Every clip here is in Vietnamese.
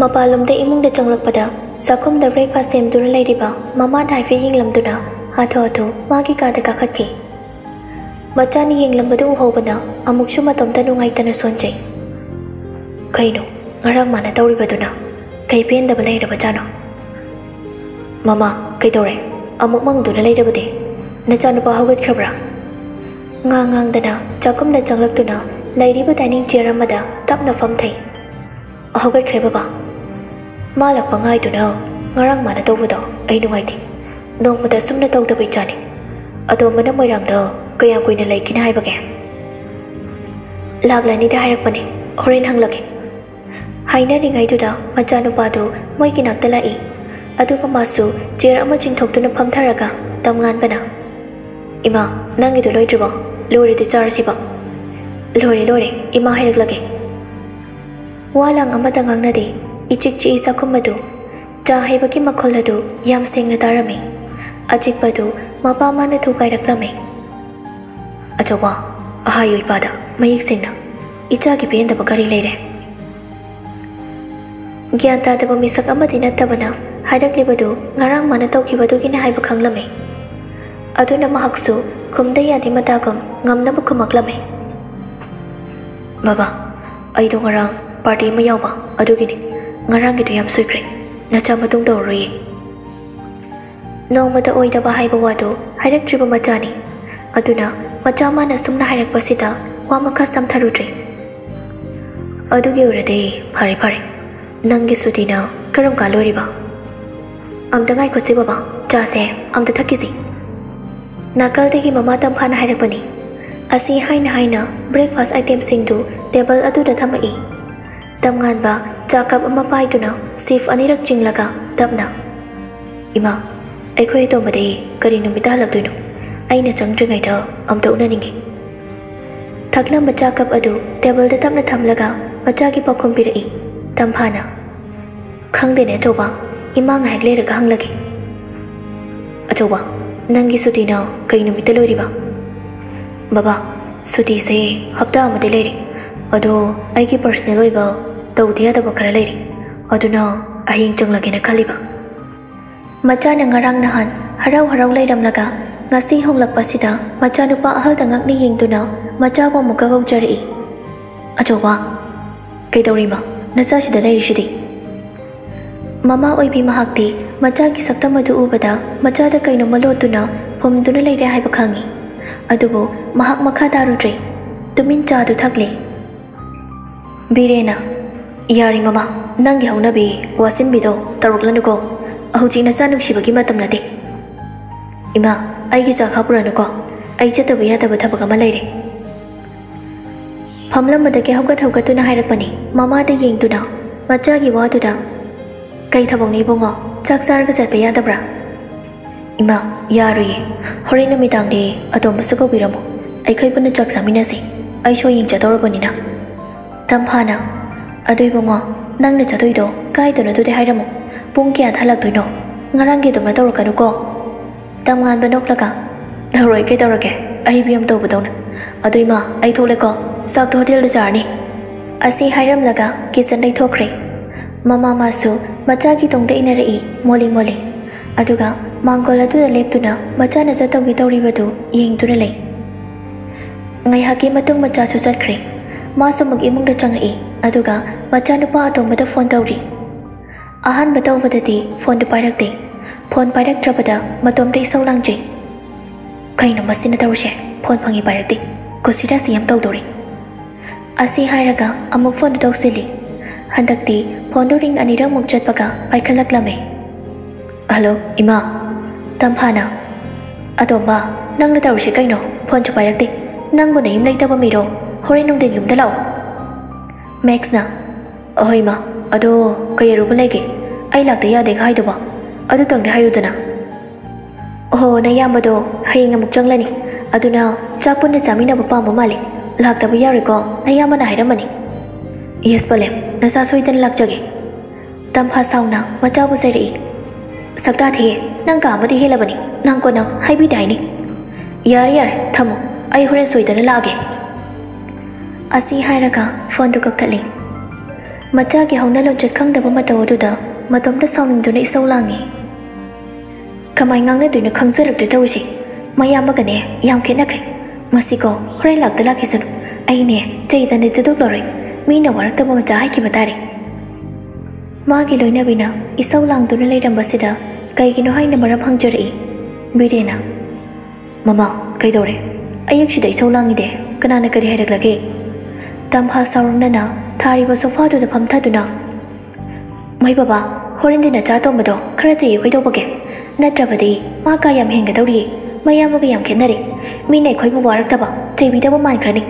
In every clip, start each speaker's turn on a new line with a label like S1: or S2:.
S1: ꯃꯄꯥꯟꯂꯣꯝꯗ ꯏꯃꯨꯡꯗ ꯆꯪꯂꯛꯄꯗ ꯆꯥꯛꯈꯨꯝꯗ ꯕ꯭ꯔꯦꯛꯐꯥꯁ ꯁꯦꯝꯗꯨꯅ ꯂꯩꯔꯤꯕ ꯃꯃꯥꯗ ꯍꯥꯏꯐꯦꯠ ꯌꯦꯡꯂꯝꯗꯨꯅ ꯍꯥꯊꯨ ꯍꯥꯊꯨ ꯃꯥꯒꯤ ꯀꯥꯗ ꯀꯥꯈꯠꯈꯤ ꯃꯆꯥꯅ ꯌꯦꯡꯂꯝꯕꯗꯨ ꯎꯍꯧꯕꯅ ꯑꯃꯨꯛꯁꯨ ꯃꯇꯣꯝꯇ ꯅꯨꯡꯉꯥꯏꯇꯅ ꯁꯣꯟꯖꯩ ꯀꯩꯅꯣ ꯉꯔꯥꯡ ꯃꯥꯅ ꯇꯧꯔꯤꯕꯗꯨꯅ ꯀꯩ ꯄꯦꯟꯗꯕ ꯂꯩꯔꯕꯖꯥꯠꯅꯣ ꯃꯃꯥ ꯀꯩꯗꯧꯔꯦ ꯑꯃꯨꯛ ꯃꯪꯗꯨꯅ ꯂꯩꯔꯕꯗꯤ ꯅꯆꯥꯅꯨꯄꯥ ꯍꯧꯒꯠꯈ꯭ꯔꯕ꯭ꯔꯥ ꯉꯥ ꯉꯥꯡꯗꯅ ꯆꯥꯛꯈꯨꯝꯗ ꯆꯪꯂꯛꯇꯨꯅ ꯂꯩꯔꯤꯕ ꯗꯥꯏꯅꯤꯡ ꯆꯤꯌꯔ ꯑꯃꯗ ꯇꯞꯅ ꯐꯝꯊꯩ ꯍꯧꯒꯠꯈ꯭ꯔꯦ ꯕꯕꯥ ꯃꯥ ꯂꯥꯛꯄ ꯉꯥꯏꯗꯨꯅ ꯉꯔꯥꯡ ꯃꯥꯅ ꯇꯧꯕꯗꯣ ꯑꯩ ꯅꯨꯡꯉꯥꯏꯇꯦ ꯅꯣꯡꯃꯗ ꯁꯨꯝꯅ ꯇꯧꯗꯕꯩ ꯆꯥꯅꯤ ꯑꯗꯣꯝꯕꯅ ꯃꯣꯏꯔꯥꯡꯗ ꯀꯌꯥꯝ ꯀꯨꯏꯅ ꯂꯩꯈꯤꯅꯤ ꯍꯥꯏꯕꯒꯦ ꯂꯥꯛꯂꯅꯤꯗ ꯍꯥꯏꯔꯛꯄꯅꯦ ꯍꯣꯔꯦꯟ ꯍꯪꯂꯒꯦ ꯍꯥꯏꯅꯔꯤꯉꯩꯗꯨꯗ ꯃꯆꯥꯅꯨꯄꯥꯗꯨ ꯃꯣꯏꯒꯤ ꯅꯥꯛꯇ ꯂꯥꯛꯏ ꯑꯗꯨꯒ ꯃꯥꯁꯨ ꯆꯤꯌꯔ ꯑꯃ ꯆꯤꯡꯊꯣꯛꯇꯨꯅ ꯐꯝꯊꯔꯒ ꯇꯝꯉꯥꯟꯕꯅ ꯏꯃꯥ ꯅꯪꯒꯤꯗꯨ ꯂꯣꯏꯗ꯭ꯔꯤꯕꯣ ꯂꯣꯏꯔꯗꯤ ꯆꯥꯔꯁꯤꯕ ꯂꯣꯏꯔꯦ ꯂꯣꯏꯔꯦ ꯏꯃꯥ ꯍꯥꯏꯔꯛꯂꯒꯦ ꯋꯥ ꯂꯥꯡ ꯑꯃꯇ ꯉꯥꯡꯅꯗꯦ 이직 ꯆꯤꯛꯏ ꯆꯥꯛꯈꯨꯝ ꯑꯗꯨ ꯆꯥ ꯍꯩꯕꯒꯤ ꯃꯈꯣꯜ ꯑꯗꯨ ꯌꯥꯝ ꯁꯦꯡꯅ ꯇꯥꯔꯝꯃꯤ ꯑꯆꯤꯛꯄꯗꯨ ꯃꯄꯥ ꯃꯥꯅ ꯊꯨꯒꯥꯏꯔꯛꯂꯝꯃꯤ ꯑꯆꯧꯕ ꯑꯍꯥꯌꯨ ꯏꯄꯥꯗ ꯃꯌꯦꯛ ꯁꯦꯡꯅ ꯏꯆꯥꯒꯤ ꯄꯦꯟꯗꯕ ꯀꯔꯤ ꯂꯩꯔꯦ ꯒ꯭ꯌꯥꯟ ꯇꯥꯗꯕ ꯃꯤꯁꯛ ꯑꯃꯗꯤ ꯅꯠꯇꯕꯅ ꯍꯥꯏꯔꯛꯂꯤꯕꯗꯨ ꯉꯔꯥꯡ ꯃꯥꯅ ꯇꯧꯈꯤꯕꯗꯨꯒꯤꯅꯤ ꯍꯥꯏꯕ ꯈꯪꯂꯝꯃꯤ ꯑꯗꯨꯅ ꯃꯍꯥꯛꯁꯨ ꯈꯨꯝꯗ ꯌꯥꯗꯦ ꯃꯇꯥꯒꯨꯝ ꯉꯝꯅꯕ ꯈꯨꯝꯃꯛꯂꯝꯃꯤ ꯕꯕꯥ ꯑꯩꯗꯣ ꯉꯔꯥꯡ ꯄꯥꯔꯇꯤ ꯑꯃ ꯌꯥꯎꯕ ꯑꯗꯨꯒꯤꯅꯤ ꯉꯔꯥꯡꯒꯤꯗꯣ ꯌꯥꯝ ꯁꯣꯏꯈ꯭ꯔꯦ ꯅꯆꯥ ꯃꯇꯨꯡ ꯇꯧꯔꯔꯣꯏꯌꯦ ꯅꯣꯡꯃꯗ ꯑꯣꯏꯗꯕ ꯍꯥꯏꯕ ꯋꯥꯗꯨ ꯍꯥꯏꯔꯛꯇ꯭ꯔꯤꯕ ꯃꯆꯥꯅꯤ ꯑꯗꯨꯅ ꯃꯆꯥ ꯃꯥꯅ ꯁꯨꯝꯅ ꯍꯥꯏꯔꯛꯄꯁꯤꯗ ꯋꯥ ꯃꯈꯥ ꯁꯝꯊꯔꯨꯗ꯭ꯔꯦ ꯑꯗꯨꯒꯤ ꯑꯣꯏꯔꯗꯤ ꯐꯔꯦ ꯐꯔꯦ ꯅꯪꯒꯤ ꯁꯨꯇꯤꯅ ꯀꯔꯝ ꯀꯥꯟ ꯂꯣꯏꯔꯤꯕ ꯑꯝꯇ ꯉꯥꯏꯈꯣꯁꯤ ꯕꯕꯥ ꯆꯥꯁꯦ ꯑꯝꯇ ꯊꯛꯈꯤꯁꯤ ꯅꯥꯀꯜꯗꯒꯤ ꯃꯃꯥ ꯇꯝꯐꯥꯅ ꯍꯥꯏꯔꯛꯄꯅꯤ ꯑꯁꯤ ꯍꯥꯏꯅ ꯍꯥꯏꯅ ꯕ꯭ꯔꯦꯛꯐꯥꯁ ꯑꯥꯏꯇꯦꯝꯁꯤꯡꯗꯨ ꯇꯦꯕꯜ ꯑꯗꯨꯗ ꯊꯝꯃꯛꯏ ꯇꯝꯉꯥꯟꯕ ꯆꯥ ꯀꯞ ꯑꯃ ꯄꯥꯏꯗꯨꯅ ꯁꯤꯐ ꯑꯅꯤꯔꯛ ꯆꯤꯡꯂꯒ ꯇꯞꯅ ꯏꯃꯥ ꯑꯩꯈꯣꯏ ꯑꯇꯣꯝꯕꯗꯤ ꯀꯔꯤ ꯅꯨꯃꯤꯠꯇ ꯍꯜꯂꯛꯇꯣꯏꯅꯣ ꯑꯩꯅ ꯆꯪꯗ꯭ꯔꯤꯉꯩꯗ ꯑꯝꯇ ꯎꯅꯅꯤꯡꯉꯤ ꯊꯛꯂꯝꯕ ꯆꯥ ꯀꯞ ꯑꯗꯨ ꯇꯦꯕꯜꯗ ꯇꯞꯅ ꯊꯝꯂꯒ ꯃꯆꯥꯒꯤ ꯄꯥꯎꯈꯨꯝ ꯄꯤꯔꯛꯏ ꯇꯝꯐꯥꯅ ꯈꯪꯗꯦꯅꯦ ꯑꯆꯧꯕ ꯏꯃꯥ ꯉꯥꯏꯍꯥꯛ ꯂꯩꯔꯒ ꯍꯪꯂꯒꯦ ꯑꯆꯧꯕ ꯅꯪꯒꯤ ꯁꯨꯇꯤꯅ ꯀꯩ ꯅꯨꯃꯤꯠꯇ ꯂꯣꯏꯔꯤꯕ ꯕꯕꯥ ꯁꯨꯇꯤꯁꯦ ꯍꯞꯇꯥ ꯑꯃꯗꯤ ꯂꯩꯔꯤ ꯑꯗꯣ ꯑꯩꯒꯤ ꯄꯔꯁꯅꯦꯜ ꯑꯣꯏꯕ ꯇꯧꯗ ꯌꯥꯗꯕ ꯈꯔ ꯂꯩꯔꯤ ꯑꯗꯨꯅ ꯍꯌꯦꯡ ꯆꯪꯂꯒꯦꯅ ꯈꯜꯂꯤꯕ ꯃꯆꯥꯅ ꯉꯔꯥꯡ ꯅꯍꯥꯟ ꯍꯔꯥꯎ ꯍꯔꯥꯎ ꯂꯩꯔꯝꯂꯒ ꯉꯁꯤ ꯍꯣꯡꯂꯛꯄꯁꯤꯗ ꯃꯆꯥꯅꯨꯄꯥ ꯑꯍꯜꯗ ꯉꯛꯅ ꯌꯦꯡꯗꯨꯅ ꯃꯆꯥꯕꯨ ꯑꯃꯨꯛꯀ ꯀꯧꯖꯔꯛꯏ ꯑꯆꯧꯕ ꯀꯩꯗꯧꯔꯤꯃ ꯅꯆꯥꯁꯤꯗ ꯂꯩꯔꯤꯁꯤꯗꯤ ꯃꯃꯥ ꯑꯣꯏꯕꯤ ꯃꯍꯥꯛꯇꯤ ꯃꯆꯥꯒꯤ ꯁꯛꯇꯝ ꯑꯗꯨ ꯎꯕꯗ ꯃꯆꯥꯗ ꯀꯩꯅꯣꯝꯃ ꯂꯣꯠꯇꯨꯅ ꯐꯨꯝꯗꯨꯅ ꯂꯩꯔꯦ ꯍꯥꯏꯕ ꯈꯪꯉꯤ ꯑꯗꯨꯕꯨ ꯃꯍꯥꯛ ꯃꯈꯥ ꯇꯥꯔꯨꯗ꯭ꯔꯦ ꯇꯨꯃꯤꯟ ꯆꯥꯗꯨ ꯊꯛꯂꯦ ꯕꯤꯔꯦꯅ ꯌꯥꯔꯤ ꯃꯃꯥ ꯅꯪꯒꯤ ꯍꯧꯅꯕꯤ ꯋꯥꯁꯤꯟꯕꯤꯗꯣ ꯇꯧꯔꯛꯂꯅꯨꯀꯣ ꯍꯧꯖꯤꯛ ꯅꯆꯥ ꯅꯨꯡꯁꯤꯕꯒꯤ ꯃꯇꯝ ꯅꯠꯇꯦ ꯏꯃꯥ ꯑꯩꯒꯤ ꯆꯥꯛ ꯍꯥꯞꯄꯨꯔꯅꯨꯀꯣ ꯑꯩ ꯆꯠꯇꯕ ꯌꯥꯗꯕ ꯊꯕꯛ ꯑꯃ ꯂꯩꯔꯦ ꯐꯝꯂꯝꯕꯗꯒꯤ ꯍꯧꯒꯠ ꯍꯧꯒꯠꯇꯨꯅ ꯍꯥꯏꯔꯛꯄꯅꯤ ꯃꯃꯥꯗ ꯌꯦꯡꯗꯨꯅ ꯃꯆꯥꯒꯤ ꯋꯥꯗꯨꯗ ꯀꯩ ꯊꯕꯛꯅꯤ ꯏꯕꯨꯡꯉꯣ ꯆꯥꯛ ꯆꯥꯔꯒ ꯆꯠꯄ ꯌꯥꯗꯕ꯭ꯔꯥ ꯏꯃꯥ ꯌꯥꯔꯣꯏꯌꯦ ꯍꯣꯔꯦꯟ ꯅꯨꯃꯤꯗꯥꯡꯗꯤ ꯑꯇꯣꯝꯕꯁꯨ ꯀꯧꯕꯤꯔꯝꯃꯣ ꯑꯩꯈꯣꯏ ꯄꯨꯟꯅ ꯆꯥꯛ ꯆꯥꯃꯤꯟꯅꯁꯤ ꯑꯩꯁꯨ 간판아 nổ, 봉어 낭네 kia 까이도는 두대 tôi 봉기야 cả 두이노 cô, tâm ngàn bên ko là cả, benok rồi tawra tôi tawra kẻ, ai bị ông tàu bắt đầu nè, ở adui mà, ai thole ko ở to hai jar là cả, kia sân đây dai thokre mama ma su macha ki tong dei nare i moli moli aduga mangol adu da lep tuna macha na jataw gi tôi badu yeng ngày lei kia ha ki matung macha su sat kệ. ꯑꯃꯨꯛ ꯏꯃꯨꯡꯗ ꯆꯪꯉꯛꯏ ꯑꯗꯨꯒ ꯃꯆꯥꯅꯨꯄꯥ ꯑꯇꯣꯝꯕꯗ ꯐꯣꯟ ꯇꯧꯔꯤ ꯑꯍꯥꯟꯕ ꯇꯧꯕꯗꯗꯤ ꯐꯣꯟꯗꯨ ꯄꯥꯏꯔꯛꯇꯦ ꯐꯣꯟ ꯄꯥꯏꯔꯛꯇ꯭ꯔꯕꯗ ꯃꯇꯣꯝꯇ ꯏꯁꯧ ꯂꯥꯡꯖꯩ ꯀꯩꯅꯣ ꯃꯁꯤꯅ ꯇꯧꯔꯤꯁꯦ ꯐꯣꯟ ꯐꯪꯉꯤ ꯄꯥꯏꯔꯛꯇꯦ ꯀꯨꯁꯤꯔꯥꯁꯤ ꯌꯥꯝ ꯇꯧꯗꯣꯔꯤ ꯑꯁꯤ ꯍꯥꯏꯔꯒ ꯑꯃꯨꯛ ꯐꯣꯟꯗꯨ ꯇꯧꯁꯤꯜꯂꯤ ꯍꯟꯗꯛꯇꯤ ꯐꯣꯟꯗꯨ ꯔꯤꯡ ꯑꯅꯤꯔꯛꯃꯨꯛ ꯆꯠꯄꯒ ꯄꯥꯏꯈꯠꯂꯛꯂꯝꯃꯦ ꯍꯜꯂꯣ ꯏꯃꯥ ꯇꯝꯐꯥꯅ ꯑꯇꯣꯝꯕ ꯅꯪꯅ ꯇꯧꯔꯤꯁꯦ ꯀꯩꯅꯣ ꯐꯣꯟꯁꯨ ꯄꯥꯏꯔꯛꯇꯦ ꯅꯪꯕꯨ ꯅꯌꯨꯝ ꯂꯩꯇꯕ ꯃꯤꯔꯣ 호레놈 된 용달라오. 맥스나, 어허이마, 아도 그예로 보내게. 아이 락대 야 내가 하이도 봐. 아도 땅대 하이로드나. 어, 나 야마도 하이가 목장라니. 아도나 짝분의 잠이나 바빠 마말리. 락다부 야리고 나 야마나 하이라마니. 예스 벌렘, 나 사소이든 락적이. 땀파 사우나 마짜부 세리. 삭다 대, 난 가마디 헬라바니. 난 거나 하이비다이니. 야리야, 타모. 아이 호렌 소이든 락에. ꯑꯁꯤ ꯍꯥꯏꯔꯒ ꯐꯣꯟꯗꯨ ꯀꯛꯊꯠꯂꯤ ꯃꯆꯥꯒꯤ ꯍꯧꯅ ꯂꯣꯟꯆꯠ ꯈꯪꯗꯕ ꯃꯇꯧ ꯑꯗꯨꯗ ꯃꯇꯣꯝꯇ ꯁꯥꯎꯅꯤꯡꯗꯨꯅ ꯏꯁꯧ ꯂꯥꯡꯉꯤ ꯀꯃꯥꯏ ꯉꯥꯡꯅꯗꯣꯏꯅꯣ ꯈꯪꯖꯔꯛꯇ꯭ꯔꯦ ꯇꯧꯔꯤꯁꯤ ꯃꯌꯥꯝꯕꯒꯅꯦ ꯌꯥꯝ ꯈꯦꯠꯅꯈ꯭ꯔꯦ ꯃꯁꯤꯀꯣ ꯍꯣꯔꯦꯟ ꯂꯥꯛꯇ ꯂꯥꯛꯈꯤꯁꯅꯨ ꯑꯩꯅꯦ ꯆꯩꯗꯅꯦ ꯇꯨꯗꯣꯛꯂꯔꯣꯏ ꯃꯤꯅ ꯋꯥꯔꯛꯇꯕ ꯃꯆꯥ ꯍꯥꯏꯈꯤꯕ ꯇꯥꯔꯦ ꯃꯥꯒꯤ ꯂꯣꯏꯅꯕꯤꯅ ꯏꯁꯧ ꯂꯥꯡꯗꯨꯅ ꯂꯩꯔꯝꯕꯁꯤꯗ ꯀꯩꯒꯤꯅꯣ ꯍꯥꯏꯅ ꯃꯔꯝ ꯍꯪꯖꯔꯛꯏ ꯕꯤꯔꯦꯅ ꯃꯃꯥ ꯀꯩꯗꯧꯔꯦ ꯑꯌꯨꯛꯁꯤꯗ ꯏꯁꯧ ꯂꯥꯡꯉꯤꯗꯦ ꯀꯅꯥꯅ ꯀꯔꯤ ꯍꯥꯏꯔꯛꯂꯒꯦ ꯇꯝꯐꯥ ꯁꯥꯎꯔꯝꯅꯅ ꯊꯥꯔꯤꯕ ꯁꯣꯐꯥꯗꯨꯗ ꯐꯝꯊꯗꯨꯅ ꯃꯩ ꯕꯕꯥ ꯍꯣꯔꯦꯟꯗꯤ ꯅꯆꯥ ꯇꯣꯝꯕꯗꯣ ꯈꯔ ꯆꯩꯌꯨ ꯀꯩꯗꯧꯕꯒꯦ ꯅꯠꯇ꯭ꯔꯕꯗꯤ ꯃꯥ ꯀꯥ ꯌꯥꯝ ꯍꯦꯟꯒꯗꯧꯔꯤꯌꯦ ꯃꯌꯥꯝꯕꯒ ꯌꯥꯝ ꯈꯦꯠꯅꯔꯦ ꯃꯤꯅ ꯑꯩꯈꯣꯏꯕꯨ ꯋꯥꯔꯛꯇꯕ ꯆꯩꯕꯤꯗꯕ ꯃꯥꯟꯈ꯭ꯔꯅꯤ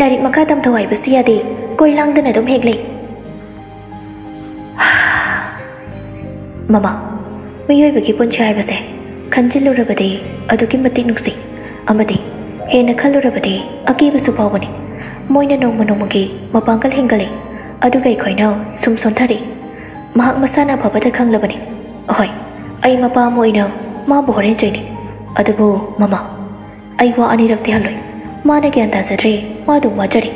S1: ꯂꯥꯏꯔꯤꯛ ꯃꯈꯥ ꯇꯝꯊꯧ ꯍꯥꯏꯕꯁꯨ ꯌꯥꯗꯦ ꯀꯣꯏ ꯂꯥꯡꯗꯅ ꯑꯗꯨꯝ ꯍꯦꯛ ꯂꯩ ꯃꯃꯥ ꯃꯤꯑꯣꯏꯕꯒꯤ ꯄꯨꯟꯁꯤ ꯍꯥꯏꯕꯁꯦ ꯈꯟꯖꯤꯜꯂꯨꯔꯕꯗꯤ ꯑꯗꯨꯛꯀꯤ ꯃꯇꯤꯛ ꯅꯨꯡꯁꯤ ꯑꯃꯗꯤ ꯍꯦꯟꯅ ꯈꯜꯂꯨꯔꯕꯗꯤ ꯑꯀꯤꯕꯁꯨ ꯐꯥꯎꯕꯅꯤ ꯃꯣꯏꯅ ꯅꯣꯡꯃ ꯅꯣꯡꯃꯒꯤ ꯃꯄꯥꯡꯒꯜ ꯍꯦꯟꯒꯠꯂꯤ ꯑꯗꯨꯒ ꯑꯩꯈꯣꯏꯅ ꯁꯨꯝ ꯁꯣꯟꯊꯔꯤ ꯃꯍꯥꯛ ꯃꯁꯥꯅ ꯐꯕꯗ ꯈꯪꯂꯕꯅꯤ ꯑꯍꯣꯏ ꯑꯩ ꯃꯄꯥ ꯑꯃ ꯑꯣꯏꯅ ꯃꯥꯕꯨ ꯍꯣꯔꯦꯟ ꯆꯩꯅꯤ ꯑꯗꯨꯕꯨ ꯃꯃꯥ ꯑꯩ ꯋꯥ ꯑꯅꯤꯔꯛꯇꯤ ꯍꯜꯂꯣꯏ ꯃꯥꯅ ꯒ꯭ꯌꯥꯟ ꯇꯥꯖꯗ꯭ꯔꯦ ꯃꯥ ꯑꯗꯨꯝ ꯋꯥꯖꯔꯤ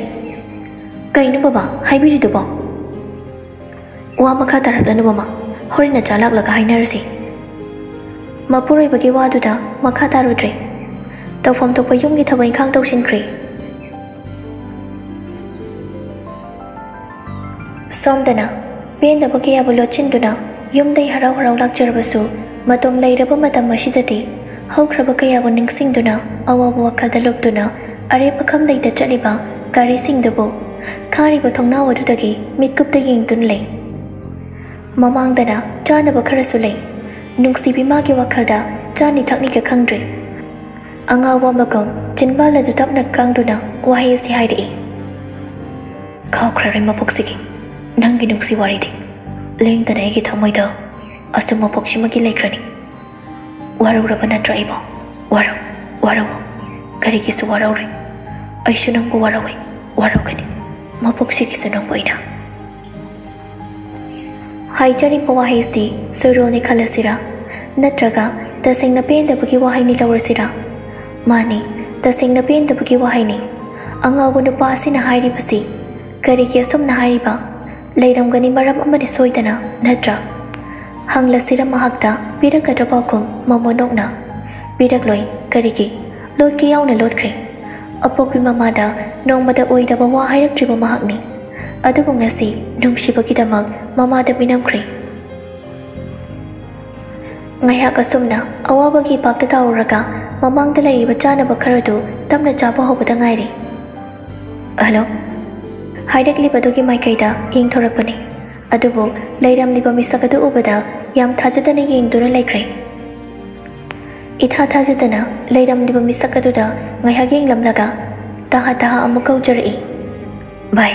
S1: ꯀꯩꯅꯣ ꯕꯕꯥ ꯍꯥꯏꯕꯤꯔꯤꯗꯨꯕꯣ ꯋꯥ ꯃꯈꯥ ꯇꯥꯔꯛꯂꯅꯨ ꯃꯃꯥ ꯍꯣꯔꯦꯟ ꯅꯆꯥ ꯂꯥꯛꯂꯒ ꯍꯥꯏꯅꯔꯁꯤ ꯃꯄꯨꯔꯣꯏꯕꯒꯤ ꯋꯥꯗꯨꯗ ꯃꯈꯥ ꯇꯥꯔꯨꯗ꯭ꯔꯦ ꯇꯧꯐꯝ ꯊꯣꯛꯄ ꯌꯨꯝꯒꯤ ꯊꯕꯛ ꯏꯪꯈꯥꯡ ꯇꯧꯁꯤꯟꯈ꯭ꯔꯦ ꯁꯣꯝꯗꯅ ꯄꯦꯟꯗꯕ ꯀꯌꯥꯕꯨ ꯂꯣꯠꯁꯤꯟꯗꯨꯅ ꯌꯨꯝꯗꯩ ꯍꯔꯥꯎ ꯍꯔꯥꯎ ꯂꯥꯛꯆꯔꯕꯁꯨ ꯃꯇꯝ ꯂꯩꯔꯕ ꯃꯇꯝ ꯑꯁꯤꯗꯗꯤ ꯍꯧꯈ꯭ꯔꯕ ꯀꯌꯥꯕꯨ ꯅꯤꯡꯁꯤꯡꯗꯨꯅ ꯑꯋꯥꯕ ꯋꯥꯈꯜꯗ ꯂꯨꯞꯇꯨꯅ ꯑꯔꯦꯞꯄꯈꯝ ꯂꯩꯇ ꯆꯠꯂꯤꯕ ꯒꯥꯔꯤꯁꯤꯡꯗꯨꯕꯨ ꯈꯥꯔꯤꯕ ꯊꯣꯡꯅꯥꯎ ꯑꯗꯨꯗꯒꯤ ꯃꯤꯠꯀꯨꯞꯇ ꯌꯦꯡꯗꯨꯅ ꯂꯩ ꯃꯃꯥꯡꯗꯅ ꯆꯥꯅꯕ ꯈꯔꯁꯨ ꯂꯩ ꯅꯨꯡꯁꯤꯕꯤ ꯃꯥꯒꯤ ꯋꯥꯈꯜꯗ ꯆꯥꯅꯤ ꯊꯛꯅꯤꯒ ꯈꯪꯗ꯭ꯔꯦ ꯑꯉꯥꯎꯕ ꯑꯃꯒꯨꯝ ꯆꯤꯟꯕꯥꯜ ꯑꯗꯨ ꯇꯞꯅ ꯀꯪꯗꯨꯅ ꯋꯥꯍꯩ ꯑꯁꯤ ꯍꯥꯏꯔꯛꯏ ꯈꯥꯎꯈ꯭ꯔꯔꯦ ꯃꯄꯣꯛꯁꯤꯒꯤ ꯅꯪꯒꯤ ꯅꯨꯡꯁꯤ ꯋꯥꯔꯤꯗꯤ ꯂꯦꯡꯗꯅ ꯑꯩꯒꯤ ꯊꯃꯣꯏꯗ ꯑꯁꯨꯝ ꯃꯄꯣꯛꯁꯤꯃꯒꯤ ꯂꯩꯈ꯭ꯔꯅꯤ ꯋꯥꯔꯧꯔꯕ ꯅꯠꯇ꯭ꯔ ꯑꯩꯕꯣ ꯋꯥꯔꯧ ꯋꯥꯔꯧ ꯀꯔꯤꯒꯤꯁꯨ ꯋꯥꯔꯧꯔꯣꯏ ꯑꯩꯁꯨ ꯅꯪꯕꯨ ꯋꯥꯔꯧꯏ ꯋꯥꯔꯧꯒꯅꯤ ꯃꯄꯣꯛꯁꯤꯒꯤꯁꯨ ꯅꯪꯕꯨ ꯑꯩꯅ ꯍꯥꯏꯖꯔꯤꯕ ꯋꯥꯍꯩꯁꯤ ꯁꯣꯏꯔꯣꯜꯅꯤ ꯈꯜꯂꯁꯤꯔꯥ ꯅꯠꯇ꯭ꯔꯒ ꯇꯁꯦꯡꯅ ꯄꯦꯟꯗꯕꯒꯤ ꯋꯥꯍꯩꯅꯤ ꯂꯧꯔꯁꯤꯔꯥ ꯃꯥꯅꯤ ꯇꯁꯦꯡꯅ ꯄꯦꯟꯗꯕꯒꯤ ꯋꯥꯍꯩꯅꯤ ꯑꯉꯥꯎꯕ ꯅꯨꯄꯥ ꯑꯁꯤꯅ ꯍꯥꯏꯔꯤꯕꯁꯤ ꯀꯔꯤꯒꯤ ꯑꯁꯨꯝꯅ ꯍꯥꯏꯔꯤꯕ ꯂꯩꯔꯝꯒꯅꯤ ꯃꯔꯝ ꯑꯃꯗꯤ ꯁꯣꯏꯗꯅ ꯅꯠꯇ꯭ꯔꯥ ꯍꯪꯂꯁꯤꯔ ꯃꯍꯥꯛꯇ ꯄꯤꯔꯛꯀꯗ꯭ꯔ ꯄꯥꯎꯈꯨꯝ ꯃꯃꯣꯅꯣꯛꯅ ꯄꯤꯔꯛꯂꯣꯏ ꯀꯔꯤꯒꯤ ꯂꯣꯠꯀꯦ ꯌꯥꯎꯅ ꯂꯣꯠꯈ꯭ꯔꯦ ꯑꯄꯣꯛꯄꯤ ꯃꯃꯥꯗ ꯅꯣꯡꯃꯗ ꯑꯣꯏꯗꯕ ꯋꯥ ꯍꯥꯏꯔꯛꯇ꯭ꯔꯤꯕ ꯃꯍꯥꯛꯅꯤ ꯑꯗꯨꯕꯨ ꯉꯁꯤ ꯅꯨꯡꯁꯤꯕꯒꯤꯗꯃꯛ ꯃꯃꯥꯗ ꯄꯤꯅꯝꯈ꯭ꯔꯦ ꯉꯥꯏꯍꯥꯛ ꯑꯁꯨꯝꯅ ꯑꯋꯥꯕꯒꯤ ꯄꯥꯛꯇ ꯇꯥꯎꯔꯒ ꯃꯃꯥꯡꯗ ꯂꯩꯔꯤꯕ ꯆꯥꯅꯕ ꯈꯔꯗꯨ ꯇꯞꯅ ꯆꯥꯕ ꯍꯧꯕꯗ ꯉꯥꯏꯔꯤ ꯍꯜꯂꯣ ꯍꯥꯏꯔꯛꯂꯤꯕꯗꯨꯒꯤ ꯃꯥꯏꯀꯩꯗ ꯌꯦꯡꯊꯣꯔꯛꯄꯅꯤ ꯑꯗꯨꯕꯨ ꯂꯩꯔꯝꯂꯤꯕ ꯃꯤꯁꯛ ꯑꯗꯨ ꯎꯕꯗ ꯌꯥꯝ ꯊꯥꯖꯗꯅ ꯌꯦꯡꯗꯨꯅ ꯂꯩꯈ꯭ꯔꯦ ꯏꯊꯥ ꯊꯥꯖꯗꯅ ꯂꯩꯔꯝꯂꯤꯕ ꯃꯤꯁꯛ ꯑꯗꯨꯗ ꯉꯥꯏꯍꯥꯛ ꯌꯦꯡꯂꯝꯂꯒ ꯇꯍꯥ ꯇꯍꯥ ꯑꯃꯨꯛ ꯀꯧꯖꯔꯛꯏ ꯚꯥꯏ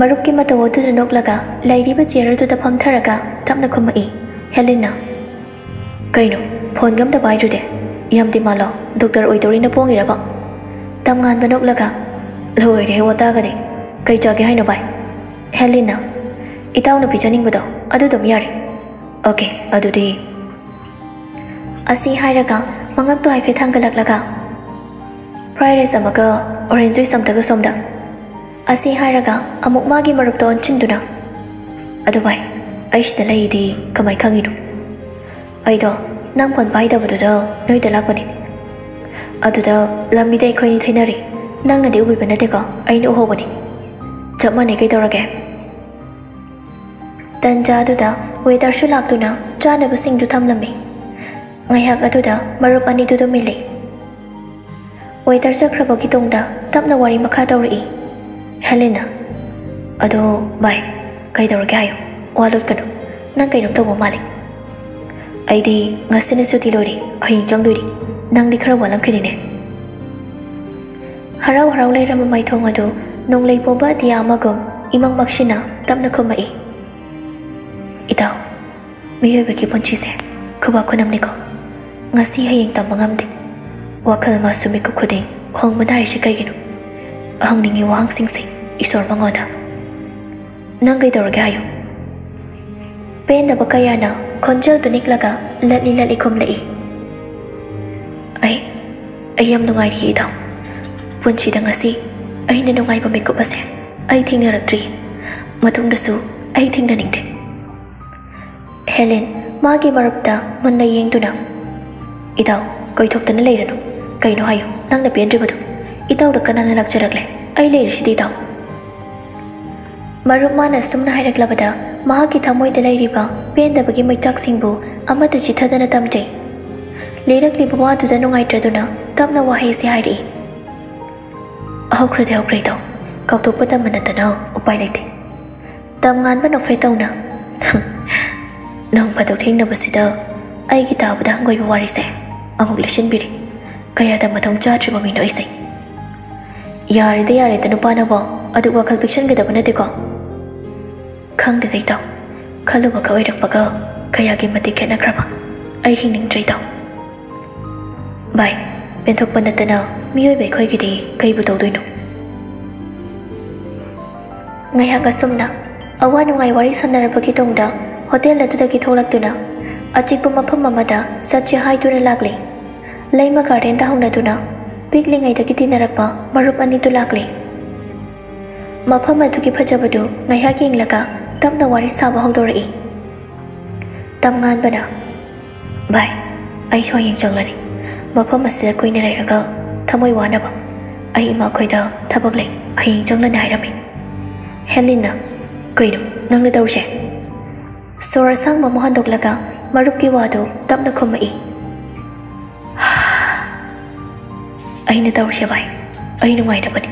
S1: ꯃꯔꯨꯞꯀꯤ ꯃꯇꯧ ꯑꯗꯨꯗ ꯅꯣꯛꯂꯒ ꯂꯩꯔꯤꯕ ꯆꯤꯌꯔ ꯑꯗꯨꯗ ꯐꯝꯊꯔꯒ ꯇꯞꯅ ꯈꯨꯝꯃꯛꯏ ꯍꯦꯂꯤꯟꯅ ꯀꯩꯅꯣ ꯐꯣꯟꯒ ꯑꯝꯇ ꯄꯥꯏꯗ꯭ꯔꯤꯗꯦ ꯌꯥꯝꯗꯤ ꯃꯥꯜꯂꯣ ꯗꯣꯛꯇꯔ ꯑꯣꯏꯗꯧꯔꯤꯅ ꯄꯣꯡꯉꯤꯔꯕ ꯇꯝꯉꯥꯟꯕ ꯅꯣꯛꯂꯒ ꯂꯣꯏꯔꯦ ꯋꯥꯇꯥꯒꯗꯤ ꯀꯩ ꯆꯥꯒꯦ ꯍꯥꯏꯅꯣ ꯚꯥꯏ ꯍꯦꯂꯤꯟꯅ ꯏꯇꯥꯎꯅ ꯄꯤꯖꯅꯤꯡꯕꯗꯣ ꯑꯗꯨꯗꯨꯝ ꯌꯥꯔꯦ ꯑꯣꯀꯦ ꯑꯗꯨꯗꯤ ꯑꯁꯤ ꯍꯥꯏꯔꯒ ꯃꯉꯛꯇꯣ ꯍꯥꯏꯐꯦꯠ ꯊꯥꯡꯒꯠꯂꯛꯂꯒ ꯐ꯭ꯔꯥꯏ ꯔꯥꯏꯁ ꯑꯃꯒ ꯑꯣꯔꯦꯟꯖ ꯖꯨꯏꯁ ꯑꯃꯇꯒ ꯁꯣꯝꯗ ꯑꯁꯤ ꯍꯥꯏꯔꯒ ꯑꯃꯨꯛ ꯃꯥꯒꯤ ꯃꯔꯨꯞꯇ ꯑꯣꯟꯁꯤꯟꯗꯨꯅ ꯑꯗꯨ ꯚꯥꯏ ꯑꯩ ꯁꯤꯗ ꯂꯩꯗꯤ ꯀꯃꯥꯏ ꯈꯪꯉꯤꯅꯣ ꯑꯩꯗꯣ ꯅꯪ ꯐꯣꯟ ꯄꯥꯏꯗꯕꯗꯨꯗ ꯅꯣꯏꯗ ꯂꯥꯛꯄꯅꯤ ꯑꯗꯨꯗ ꯂꯝꯕꯤꯗ ꯑꯩꯈꯣꯏꯅꯤ ꯊꯩꯅꯔꯤ ꯅꯪꯅꯗꯤ ꯎꯕꯤꯕ ꯅꯠꯇꯦꯀꯣ ꯑꯩꯅ ꯎꯍꯧꯕꯅꯤ 저번에기더라게 딴자두다 웨다슐랍두나 짜네버싱두 탐람미 ngayhak aduda marup ani dudu mili waiter zakrabo gitongda tapna wari makha tawri helena ado bye kai tawrge ayo walut kanu nang kai nom tawbo mali aidi ngasine suti lori ahin chang duri nang di khara walam khini ne harau harau le rama mai thong ado nung leipoba ti amagum imang maksina tam na kumai. Itaw, miyoy bagi ponchise, kuwa ko nam niko. Nga si haying tamangam di. Wakal masumi ko kuding, hong manari siya kayo. Ahang ningi wahang sing isor mangona. Nanggay daragayo. Pain na bakaya na, konjal biniklaga, latli-latli kumlai. Ay, ayam nungari itaw. Punchi da nga si, ಐನನ್ನು ಐಬ ಬೇಕು ಬಸೆ ಐಥಿಂಗ್ನ ರಕ್ಟ್ರಿ ಮತುಂಗಸು ಐಥಿಂಗ್ನ ನಿಂತೆ ಹೆಲೆನ್ ಮಾಗೆ ಮರಪ್ತ ಮುನ್ನ ಯೇಂಗ್ದುನ ಇದಾವ್ ಕೈಥೋಕ್ತನ ಲೈರನು ಕೈನೋ ಹಾಯು ನಂಗ್ನ ಪೇಂಡ್ರಿಬದು ಇದಾವ್ ರಕ್ಕ ನನ್ನ ಲಕ್ಷರಗ್ಲೆ ಐ ಲೈರಿಸಿದಿ ಇದಾವ್ ಮರು ಮಾನ ಸುಮ್ನ ಹೈರಗ್ಲಬದ ಮಹಾಕಿ ಥಮೋಯ್ದ ಲೈರಿಬ ಪೇಂದ ಬಗೆ ಮೈಚಾಕ್ ಸಿಂಗ್ಬು ಅಮದ ಚಿಥದನ ತಮ್ಜೈ ಲೇರಕ್ಲಿಬ ವಾದುದ ನುಂಗಾಯ್ಟ್ರದುನ ತಮ್ನ ವಾಹೈಸಿ ಹಾರಿ ಹೋಗ್ರದೆ ಹೋಗ್ರೈತೋ ಕೌತುಪದ ಮನತನೋ ಉಪಾಯ್ಲೈತಿ ತಮ್ ಗಾನ್ಬ ನೊಫೈ ತೌನ nong patok thing na basida ai ki ta bada ngoi wari se angok le shin biri kaya da matong cha tri mami noi se yare da yare ta nupa na bo adu wa khal fiction ga da bana de ko khang de dai ta khalu ba kawai rak paga kaya gi mati khena kra ba ai hing ning trai ta bye. 벤톡번다 뜨나 미요이베 거이기디 거이부도 되노 ngayaga sumna awa nungai wari sanara bagi tongda hotel la tudagi tholak tuna achik bu mapham mamada satche hai tu lakle laima garden da hongna tuna pikli ngai da kiti narakpa marup ani tu lakle mapham atu ki phajabadu ngayaga inglaga tamna wari sawa hongdori tamngan bana bye ai cho yang changlani ꯃꯐꯝ ꯑꯁꯤꯗ ꯀꯨꯏꯅ ꯂꯩꯔꯒ ꯊꯃꯣꯏ ꯋꯥꯅꯕ ꯑꯩ ꯏꯃꯥꯈꯣꯏꯗ ꯊꯕꯛ ꯂꯩ ꯍꯌꯦꯡ ꯆꯪꯂꯅꯤ ꯍꯥꯏꯔꯝꯃꯤ ꯍꯦꯂꯤꯟꯅ ꯀꯩꯅꯣ ꯅꯪꯅ ꯇꯧꯔꯤꯁꯦ ꯁꯣꯔ ꯑꯁꯥꯡꯕ ꯑꯃ ꯍꯟꯗꯣꯛꯂꯒ ꯃꯔꯨꯞꯀꯤ ꯋꯥꯗꯨ ꯇꯞꯅ ꯈꯨꯝꯃꯛꯏ ꯑꯩꯅ ꯇꯧꯔꯤꯁꯦ ꯚꯥꯏ ꯑꯩ ꯅꯨꯡꯉꯥꯏꯅꯕꯅꯤ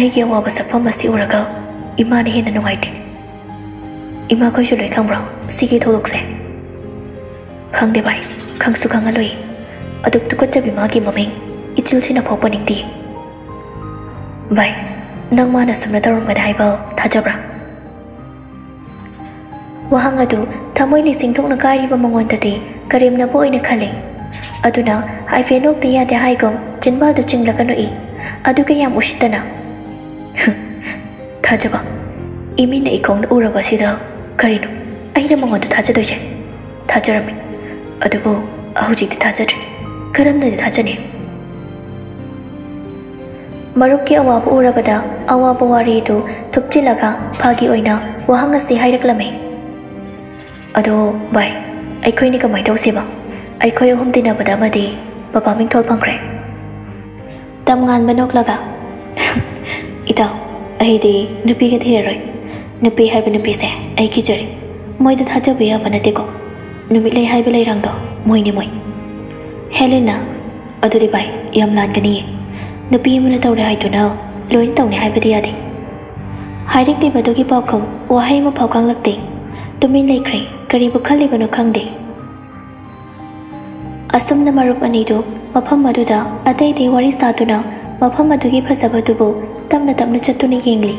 S1: ꯑꯩꯒꯤ ꯑꯋꯥꯕ ꯁꯛꯐꯝ ꯑꯁꯤ ꯎꯔꯒ ꯏꯃꯥꯅ ꯍꯦꯟꯅ ꯅꯨꯡꯉꯥꯏꯇꯦ ꯏꯃꯥꯈꯣꯏꯁꯨ ꯂꯣꯏ ꯈꯪꯕ꯭ꯔꯣ ꯁꯤꯒꯤ ꯊꯧꯗꯣꯛꯁꯦ aduktukotchagi magi maming ichilchina phawpa ningdi bai nang mana sumna darum ga haiba thajabra wahang adu thamoi ni singthokna kairiba mangondati karemna bo ina khale aduna haifenok te ya de haigom jinba du chinglaga no i aduga yam ushitana thajaba imi na ikong uraba sida karino aina mangondu thajadoi je thajarami adubo ahujiti thajadri ꯀꯔꯝꯅꯗꯤ ꯊꯥꯖꯅꯤ ꯃꯔꯨꯞꯀꯤ ꯑꯋꯥꯕ ꯎꯔꯕꯗ ꯑꯋꯥꯕ ꯋꯥꯔꯤꯗꯨ ꯊꯨꯞꯆꯤꯜꯂꯒ ꯐꯥꯒꯤ ꯑꯣꯏꯅ ꯋꯥꯍꯪ ꯑꯁꯤ ꯍꯥꯏꯔꯛꯂꯝꯃꯤ ꯑꯗꯣ ꯚꯥꯏ ꯑꯩꯈꯣꯏꯅꯤ ꯀꯃꯥꯏꯅ ꯇꯧꯁꯤꯕ ꯑꯩꯈꯣꯏ ꯑꯍꯨꯝ ꯇꯤꯟꯅꯕꯗ ꯑꯃꯗꯤ ꯕꯕꯥ ꯃꯤꯡꯊꯣꯜ ꯐꯪꯈ꯭ꯔꯦ ꯇꯝꯉꯥꯟꯕ ꯅꯣꯛꯂꯒ ꯏꯇꯥꯎ ꯑꯩꯗꯤ ꯅꯨꯄꯤꯒ ꯊꯤꯔꯔꯣꯏ ꯅꯨꯄꯤ ꯍꯥꯏꯕ ꯅꯨꯄꯤꯁꯦ ꯑꯩ ꯀꯤꯖꯔꯤ ꯃꯣꯏꯗ ꯊꯥꯖꯕ ꯌꯥꯕ ꯅꯠꯇꯦꯀꯣ ꯅꯨꯃꯤꯠ ꯂꯩ ꯍꯥꯏꯕ ꯂꯩꯔꯥꯡꯗꯣ ꯃꯣꯏꯅꯤ ꯃꯣꯏ ꯍꯦꯂꯦꯅ ꯑꯗꯨꯗꯤ ꯚꯥꯏ ꯌꯥꯝ ꯂꯥꯟꯒꯅꯤꯌꯦ ꯅꯨꯄꯤ ꯑꯃꯅ ꯇꯧꯔꯦ ꯍꯥꯏꯗꯨꯅ ꯂꯣꯏꯅ ꯇꯧꯅꯤ ꯍꯥꯏꯕꯗꯤ ꯌꯥꯗꯦ ꯍꯥꯏꯔꯛꯂꯤꯕꯗꯨꯒꯤ ꯄꯥꯎꯈꯨꯝ ꯋꯥꯍꯩ ꯑꯃ ꯐꯥꯎ ꯈꯪꯂꯛꯇꯦ ꯇꯨꯃꯤꯟ ꯂꯩꯈ꯭ꯔꯦ ꯀꯔꯤꯕꯨ ꯈꯜꯂꯤꯕꯅꯣ ꯈꯪꯗꯦ ꯑꯁꯨꯝꯅ ꯃꯔꯨꯞ ꯑꯅꯤꯗꯨ ꯃꯐꯝ ꯑꯗꯨꯗ ꯑꯇꯩ ꯑꯇꯩ ꯋꯥꯔꯤ ꯁꯥꯗꯨꯅ ꯃꯐꯝ ꯑꯗꯨꯒꯤ ꯐꯖꯕꯗꯨꯕꯨ ꯇꯞꯅ ꯇꯞꯅ ꯆꯠꯇꯨꯅ ꯌꯦꯡꯂꯤ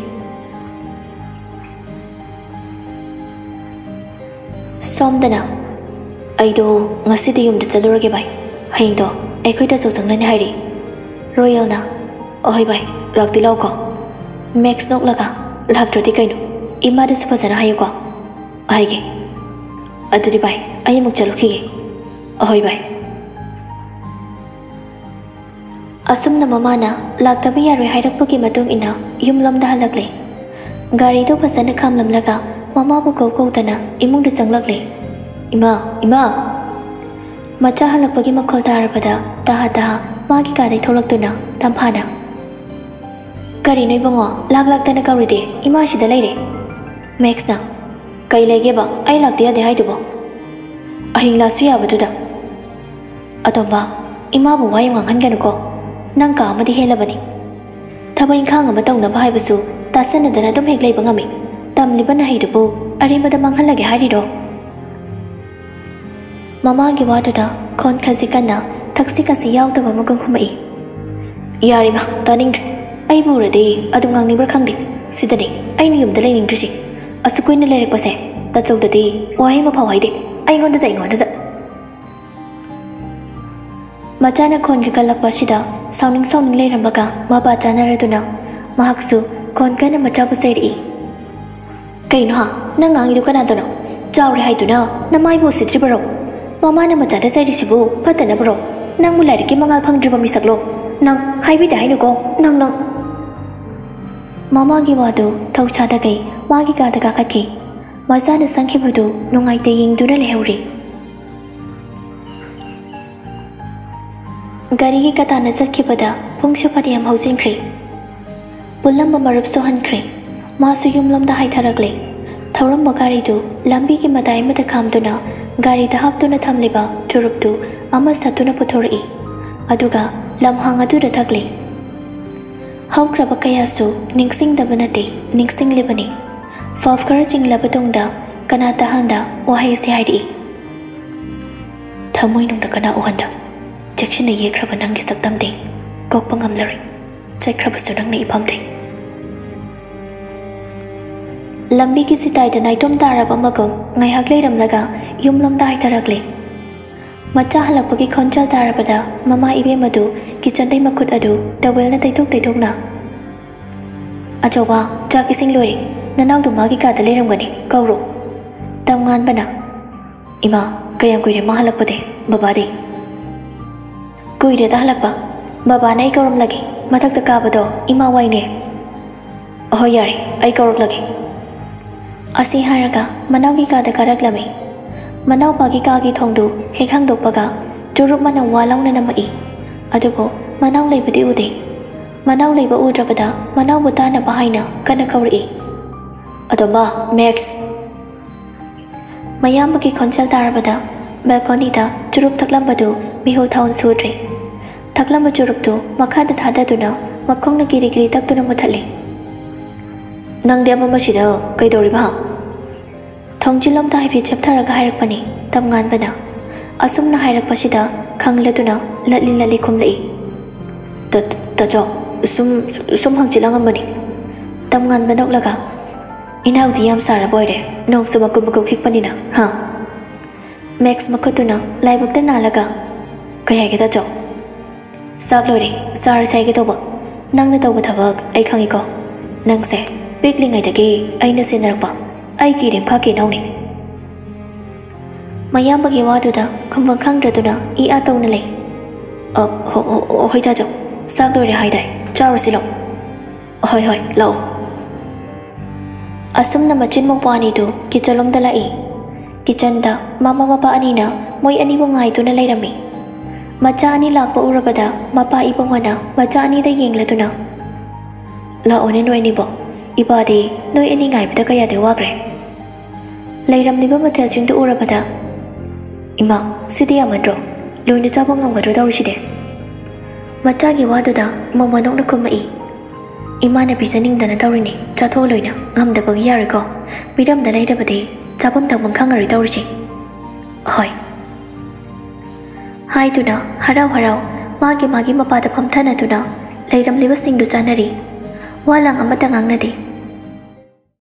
S1: ꯁꯣꯝꯗꯅ ꯑꯩꯗꯣ ꯉꯁꯤꯗꯤ ꯌꯨꯝꯗ ꯆꯠꯂꯨꯔꯒꯦ ꯚꯥꯏ ꯍꯌꯦꯡꯗꯣ ꯑꯩꯈꯣꯏꯗꯁꯨ ꯆꯪꯅꯅꯤ ꯍꯥꯏꯔꯤ ꯔꯣꯌꯦꯜꯅ ꯑꯍꯣꯏ ꯚꯥꯏ ꯂꯥꯛꯇꯤ ꯂꯥꯛꯎꯀꯣ ꯃꯦꯛꯁ ꯅꯣꯛꯂꯒ ꯂꯥꯛꯇ꯭ꯔꯗꯤ ꯀꯩꯅꯣ ꯏꯃꯥꯗꯁꯨ ꯐꯖꯅ ꯍꯥꯏꯌꯨꯀꯣ ꯍꯥꯏꯒꯦ ꯑꯗꯨꯗꯤ ꯚꯥꯏ ꯑꯩ ꯑꯃꯨꯛ ꯆꯠꯂꯨꯈꯤꯒꯦ ꯑꯍꯣꯏ ꯚꯥꯏ ꯑꯁꯨꯝꯅ ꯃꯃꯥꯅ ꯂꯥꯛꯇꯕ ꯌꯥꯔꯣꯏ ꯍꯥꯏꯔꯛꯄꯒꯤ ꯃꯇꯨꯡ ꯏꯟꯅ ꯌꯨꯝꯂꯣꯝꯗ ꯍꯜꯂꯛꯂꯦ ꯒꯥꯔꯤꯗꯨ ꯐꯖꯅ ꯈꯥꯝꯂꯝꯂꯒ ꯃꯃꯥꯕꯨ ꯀꯧ ꯀꯧꯗꯅ ꯏꯃꯨꯡꯗ ꯆꯪꯂꯛꯂꯦ ꯏꯃꯥ ꯏꯃꯥ ꯃꯆꯥ ꯍꯜꯂꯛꯄꯒꯤ ꯃꯈꯣꯜ ꯇꯥꯔꯕꯗ ꯇꯍꯥ ꯇꯍꯥ ꯃꯥꯒꯤ ꯀꯥꯗꯩ ꯊꯣꯛꯂꯛꯇꯨꯅ ꯇꯝꯐꯥꯅ ꯀꯔꯤꯅꯣ ꯏꯕꯨꯡꯉꯣ ꯂꯥꯛ ꯂꯥꯛꯇꯅ ꯀꯧꯔꯤꯗꯤ ꯏꯃꯥ ꯁꯤꯗ ꯂꯩꯔꯦ ꯃꯦꯛꯁꯅ ꯀꯩ ꯂꯩꯒꯦꯕ ꯑꯩ ꯂꯥꯛꯇ ꯌꯥꯗꯦ ꯍꯥꯏꯗꯨꯕꯣ ꯑꯍꯤꯡ ꯂꯥꯛꯁꯨ ꯌꯥꯕꯗꯨꯗ ꯑꯇꯣꯝꯕ ꯏꯃꯥꯕꯨ ꯋꯥ ꯌꯥꯝ ꯉꯥꯡꯍꯟꯒꯅꯨꯀꯣ ꯅꯪ ꯀꯥ ꯑꯃꯗꯤ ꯍꯦꯜꯂꯕꯅꯤ ꯊꯕꯛ ꯏꯪꯈꯥꯡ ꯑꯃ ꯇꯧꯅꯕ ꯍꯥꯏꯕꯁꯨ ꯇꯥꯁꯟꯅꯗꯅ ꯑꯗꯨꯝ ꯍꯦꯛ ꯂꯩꯕ ꯉꯝꯃꯤ ꯇꯝꯂꯤꯕ ꯅꯍꯩꯗꯨꯕꯨ ꯑꯔꯦꯝꯕꯗ ꯃꯥꯡꯍꯜꯂꯒꯦ ꯍꯥꯏꯔꯤꯔꯣ ꯃꯃꯥꯒꯤ ꯋꯥꯗꯨꯗ ꯈꯣꯟ ꯈꯖꯤꯛ ꯀꯟꯅ ꯊꯛꯁꯤ ꯈꯥꯁꯤ ꯌꯥꯎꯗꯕ ꯑꯃꯒ ꯈꯨꯝꯃꯛꯏ ꯌꯥꯔꯤꯃ ꯇꯥꯅꯤꯡꯗ꯭ꯔꯦ ꯑꯩꯕꯨ ꯎꯔꯗꯤ ꯑꯗꯨꯝ ꯉꯥꯡꯅꯤꯡꯕ꯭ꯔꯥ ꯈꯪꯗꯦ ꯁꯤꯗꯅꯤ ꯑꯩꯅ ꯌꯨꯝꯗ ꯂꯩꯅꯤꯡꯗ꯭ꯔꯤꯁꯤ ꯑꯁꯨꯛ ꯀꯨꯏꯅ ꯂꯩꯔꯛꯄꯁꯦ ꯇꯆꯧꯗꯗꯤ ꯋꯥꯍꯩ ꯑꯃ ꯐꯥꯎ ꯍꯥꯏꯗꯦ ꯑꯩꯉꯣꯟꯗꯗ ꯑꯩꯉꯣꯟꯗꯗ ꯃꯆꯥꯅ ꯈꯣꯟꯒ ꯀꯜꯂꯛꯄ ꯑꯁꯤꯗ ꯁꯥꯎꯅꯤꯡ ꯁꯥꯎꯅꯤꯡ ꯂꯩꯔꯝꯕꯒ ꯃꯄꯥ ꯆꯥꯅꯔꯗꯨꯅ ꯃꯍꯥꯛꯁꯨ ꯈꯣꯟ ꯀꯟꯅ ꯃꯆꯥꯕꯨ ꯆꯩꯔꯛꯏ ꯀꯩꯅꯣ ꯍꯥ ꯅꯪ ꯉꯥꯡꯉꯤꯗꯨ ꯀꯅꯥꯗꯅꯣ ꯆꯥꯎꯔꯦ ꯍꯥꯏꯗꯨꯅ ꯅꯃꯥꯏꯕꯨ ꯎꯁꯤꯠꯇ꯭ꯔꯤꯕꯔꯣ ꯃꯃꯥꯅ ꯃꯆꯥꯗ ꯆꯩꯔꯤꯁꯤꯕꯨ ꯐꯠꯇꯅꯕꯔꯣ ꯅꯪꯕꯨ ꯂꯥꯏꯔꯤꯛꯀꯤ ꯃꯉꯥꯜ ꯐꯪꯗ꯭ꯔꯤꯕ ꯃꯤꯁꯛꯂꯣ ꯅꯪ ꯍꯥꯏꯕꯤꯗꯦ ꯍꯥꯏꯅꯨꯀꯣ ꯅꯪ ꯅꯪ ꯃꯃꯥꯒꯤ ꯋꯥꯗꯨ ꯊꯧꯁꯥꯗꯈꯩ ꯃꯥꯒꯤ ꯀꯥꯗ ꯀꯥꯈꯠꯈꯤ ꯃꯆꯥꯅ ꯆꯪꯈꯤꯕꯗꯨ ꯅꯨꯡꯉꯥꯏꯇ ꯌꯦꯡꯗꯨꯅ ꯂꯩꯍꯧꯔꯤ ꯒꯥꯔꯤꯒꯤ ꯀꯇꯥꯅ ꯆꯠꯈꯤꯕꯗ ꯄꯨꯡꯁꯨ ꯐꯅꯌꯥꯝ ꯍꯧꯖꯤꯟꯈ꯭ꯔꯦ ꯄꯨꯜꯂꯝꯕ ꯃꯔꯨꯞꯁꯨ ꯍꯟꯈ꯭ꯔꯦ ꯃꯥꯁꯨ ꯌꯨꯝꯂꯣꯝꯗ ꯍꯥꯏꯊꯔꯛꯂꯦ ꯊꯧꯔꯝꯕ ꯒꯥꯔꯤꯗꯨ ꯂꯝꯕꯤꯒꯤ ꯃꯇꯥꯏ ꯑꯃꯗ ꯈꯥꯝꯗꯨꯅ ꯒꯥꯔꯤꯗ ꯍꯥꯞꯇꯨꯅ ꯊꯝꯂꯤꯕ ꯆꯨꯔꯨꯞꯇꯨ ꯑꯃ ꯁꯠꯇꯨꯅ ꯄꯨꯊꯣꯔꯛꯏ ꯑꯗꯨꯒ ꯂꯝꯍꯥꯡ ꯑꯗꯨꯗ ꯊꯛꯂꯤ ꯍꯧꯈ꯭ꯔꯕ ꯀꯌꯥꯁꯨ ꯅꯤꯡꯁꯤꯡꯗꯕ ꯅꯠꯇꯦ ꯅꯤꯡꯁꯤꯡꯂꯤꯕꯅꯤ ꯐꯐ ꯈꯔ ꯆꯤꯡꯂꯕ ꯇꯨꯡꯗ ꯀꯅꯥꯇꯍꯟꯗ ꯋꯥꯍꯩ ꯑꯁꯤ ꯍꯥꯏꯔꯛꯏ ꯊꯃꯣꯏꯅꯨꯡꯗ ꯀꯅꯥ ꯎꯍꯟꯗ ꯆꯦꯛꯁꯤꯟꯅ ꯌꯦꯛꯈ꯭ꯔꯕ ꯅꯪꯒꯤ ꯁꯛꯇꯝꯗꯤ ꯀꯣꯛꯄ ꯉꯝꯂꯔꯣꯏ ꯆꯠꯈ꯭ꯔꯕꯁꯨ ꯅꯪꯅ ꯏꯐꯝꯗꯩ ꯂꯝꯕꯤꯒꯤ ꯁꯤꯇꯥꯏꯗ ꯅꯥꯏꯇꯣꯝ ꯇꯥꯔꯕ ꯃꯒꯨꯝ ꯉꯥꯏꯍꯥꯛ ꯂꯩꯔꯝꯂꯒ ꯌꯨꯝꯂꯣꯝꯗ ꯍꯥꯏꯊꯔꯛꯂꯦ ꯃꯆꯥ ꯍꯜꯂꯛꯄꯒꯤ ꯈꯣꯟꯖꯦꯜ ꯇꯥꯔꯕꯗ ꯃꯃꯥ ꯏꯕꯦꯝ ꯑꯗꯨ ꯀꯤꯆꯟꯗꯩ ꯃꯈꯨꯠ ꯑꯗꯨ ꯇꯋꯦꯜꯅ ꯇꯩꯊꯣꯛ ꯇꯩꯊꯣꯛꯅ ꯑꯆꯧꯕ ꯆꯥꯛ ꯏꯁꯤꯡ ꯂꯣꯏꯔꯦ ꯅꯅꯥꯎꯗꯨ ꯃꯥꯒꯤ ꯀꯥꯗ ꯂꯩꯔꯝꯒꯅꯤ ꯀꯧꯔꯣ ꯇꯝꯉꯥꯟꯕꯅ ꯏꯃꯥ ꯀꯌꯥꯝ ꯀꯨꯏꯔꯦ ꯃꯥ ꯍꯜꯂꯛꯄꯗꯤ ꯕꯕꯥꯗꯤ ꯀꯨꯏꯔꯦꯗ ꯍꯜꯂꯛꯄ ꯕꯕꯥꯅ ꯑꯩ ꯀꯧꯔꯝꯂꯒꯦ ꯃꯊꯛꯇ ꯀꯥꯕꯗꯣ ꯏꯃꯥ ꯋꯥꯏꯅꯦ ꯑꯍꯣꯏ ꯌꯥꯔꯦ ꯑꯩ ꯀꯧꯔꯛꯂꯒꯦ असी हारगा मनाव की काद कारक लमे मनाव पागी कागी थोंगदु हेखांग मनौ लेब मना उदे मनाव लेब उद्रबद मनाव बुता न कन कौरई अदोबा मैक्स मयाम की खोंचल ताबद बेलकोनी दा चुरुप थकलम बदु मिहो थाउन सूद्रे थकलम चुरुप दु मखाद थादा दुना मखोंग न गिरी गिरी तक दुना ꯅꯪꯗꯤ ꯑꯃꯃꯁꯤꯗ ꯀꯩꯗꯧꯔꯤꯕ ꯊꯣꯡꯖꯤꯜꯂꯣꯝꯗ ꯍꯥꯏꯐꯦꯠ ꯆꯦꯞꯊꯔꯒ ꯍꯥꯏꯔꯛꯄꯅꯤ ꯇꯝꯉꯥꯟꯕꯅ ꯑꯁꯨꯝꯅ ꯍꯥꯏꯔꯛꯄꯁꯤꯗ ꯈꯪꯂꯗꯨꯅ ꯂꯠꯂꯤ ꯂꯠꯂꯤ ꯈꯨꯝꯂꯛꯏ ꯇꯆꯣ ꯁꯨꯝ ꯁꯨꯝ ꯍꯪꯆꯤꯜꯂꯉꯝꯕꯅꯤ ꯇꯝꯉꯥꯟꯕ ꯅꯣꯛꯂꯒ ꯏꯅꯥꯎꯗꯤ ꯌꯥꯝ ꯁꯥꯔꯕ ꯑꯣꯏꯔꯦ ꯅꯣꯡꯁꯨ ꯃꯀꯨꯞ ꯃꯀꯨꯞ ꯈꯤꯛꯄꯅꯤꯅ ꯍꯥ ꯃꯦꯛꯁ ꯃꯈꯨꯠꯇꯨꯅ ꯂꯥꯏꯕꯛꯇ ꯅꯥꯜꯂꯒ ꯀꯩ ꯍꯥꯏꯒꯦ ꯇꯆꯣ ꯆꯥꯛ ꯂꯣꯏꯔꯦ ꯆꯥꯔꯁꯦ ꯍꯥꯏꯒꯦ ꯇꯧꯕ ꯅꯪꯅ ꯇꯧꯕ ꯊꯕꯛ ꯑꯩ ꯈꯪꯉꯤꯀꯣ ꯅꯪꯁꯦ 삐글링에다기 아이는 세나락바 아이기 랭파기 나오네 mayambagi waduda kumvan kangraduna i atong nale ờ hồi hồi hồi ta chọc sao đôi để hai đại cho rồi xin lỗi hồi hồi lâu asum na machin mong pani tu kichalom dala i kitchen da mama mapa ani na moi ani mong ai tu na lai rami macha ani lakpa urabada mapa ipong wana macha ani da yeng la tu na la oni noi ni bo ꯏꯄꯥꯗꯤ ꯅꯣꯏ ꯑꯅꯤ ꯉꯥꯏꯕꯗ ꯀꯌꯥꯗꯤ ꯋꯥꯈ꯭ꯔꯦ ꯂꯩꯔꯝꯂꯤꯕ ꯃꯊꯦꯜꯁꯤꯡꯗꯨ ꯎꯔꯕꯗ ꯏꯃꯥ ꯁꯤꯗꯤ ꯌꯥꯝꯃꯟꯗ꯭ꯔꯣ ꯂꯣꯏꯅ ꯆꯥꯕ ꯉꯝꯒꯗ꯭ꯔꯣ ꯇꯧꯔꯤꯁꯤꯗꯤ ꯃꯆꯥꯒꯤ ꯋꯥꯗꯨꯗ ꯃꯃꯅꯣꯛꯅ ꯈꯨꯝꯃꯛꯏ ꯏꯃꯥꯅ ꯄꯤꯖꯅꯤꯡꯗꯅ ꯇꯧꯔꯤꯅꯤ ꯆꯥꯊꯣꯛ ꯂꯣꯏꯅ ꯉꯝꯗꯕꯒꯤ ꯌꯥꯔꯣꯏꯀꯣ ꯄꯤꯔꯝꯗ ꯂꯩꯔꯕꯗꯤ ꯆꯥꯐꯝ ꯊꯛꯐꯝ ꯈꯪꯉꯔꯣꯏ ꯇꯧꯔꯤꯁꯤ ꯍꯣꯏ ꯍꯥꯏꯗꯨꯅ ꯍꯔꯥꯎ ꯍꯔꯥꯎ ꯃꯥꯒꯤ ꯃꯥꯒꯤ ꯃꯄꯥꯗ ꯐꯝꯊꯅꯗꯨꯅ ꯂꯩꯔꯝꯂꯤꯕꯁꯤꯡꯗꯨ ꯆꯥꯅꯔꯤ walang amadangang nadi.